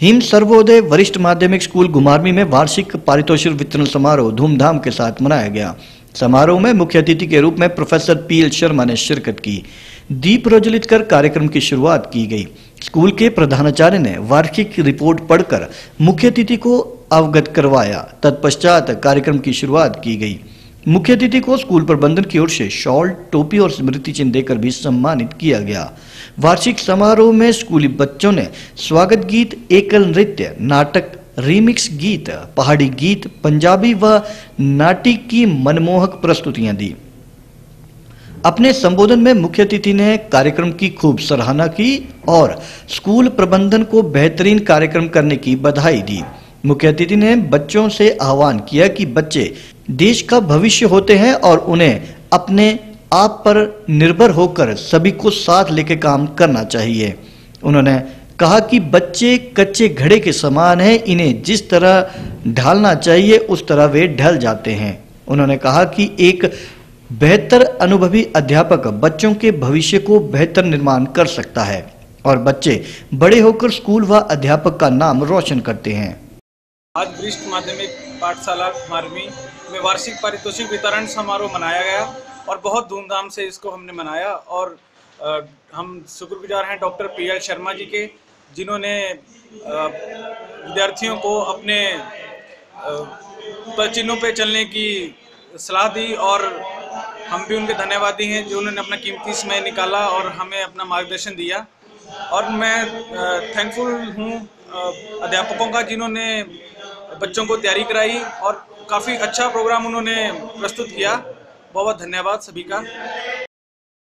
Him Sarvodaya वरिष्ठ माध्यमिक school गुमारमी में वार्षिक पारितोषिक वितरण समारोह धूमधाम के साथ मनाया गया। समारोह में मुख्य अतिथि के रूप में प्रोफेसर पी एल शर्मा ने शिरकत की। दीप प्रज्वलित कर कार्यक्रम की शुरुआत की गई। स्कूल के प्रधानाचार्य ने वार्षिक रिपोर्ट पढ़कर मुख्य अतिथि को अवगत करवाया। तत्पश्चात कार्यक्रम की शुरुआत की गई। मुख्य अतिथि को स्कूल प्रबंधन की ओर से शॉल, टोपी और स्मृति चिन्ह देकर भी सम्मानित किया गया। वार्षिक समारोह में स्कूली बच्चों ने स्वागत गीत, एकल नृत्य, नाटक, रीमिक्स गीत, पहाड़ी गीत, पंजाबी व नाटिक की मनमोहक प्रस्तुतियाँ दी। अपने संबोधन में मुख्य अतिथि ने कार्यक्रम की खूब सराहना की और स्कूल प्रबंधन को बेहतरीन कार्यक्रम करने की बधाई दी। मुख्य अतिथि ने बच्चों से आह्वान किया कि बच्चे देश का भविष्य होते हैं और उन्हें अपने आप पर निर्भर होकर सभी को साथ लेकर काम करना चाहिए। उन्होंने कहा कि बच्चे कच्चे घड़े के समान हैं, इन्हें जिस तरह ढालना चाहिए, उस तरह वे ढल जाते हैं। उन्होंने कहा कि एक बेहतर अनुभवी अध्यापक बच्चों के भविष्य को बेहतर निर्माण कर सकता है और बच्चे बड़े होकर स्कूल व अध्यापक का नाम रोशन करते हैं। आज वरिष्ठ माध्यमिक पाठशाला कुमारवी में वार्षिक पारितोषिक वितरण समारोह मनाया गया और बहुत धूमधाम से इसको हमने मनाया और आ, हम शुक्रगुजार हैं doctor P L Sharma ji के जिन्होंने विद्यार्थियों को अपने चिन्हों पे चलने की सलाह दी और हम भी उनके धन्यवादी हैं जो उन्होंने अपना कीमती समय निकाला और हमें अपना मार्गदर्शन दिया। और मैं थैंकफुल हूँ अध्यापकों का जिन्होंने बच्चों को तैयारी कराई और काफ़ी अच्छा प्रोग्राम उन्होंने प्रस्तुत किया। बहुत बहुत धन्यवाद सभी का।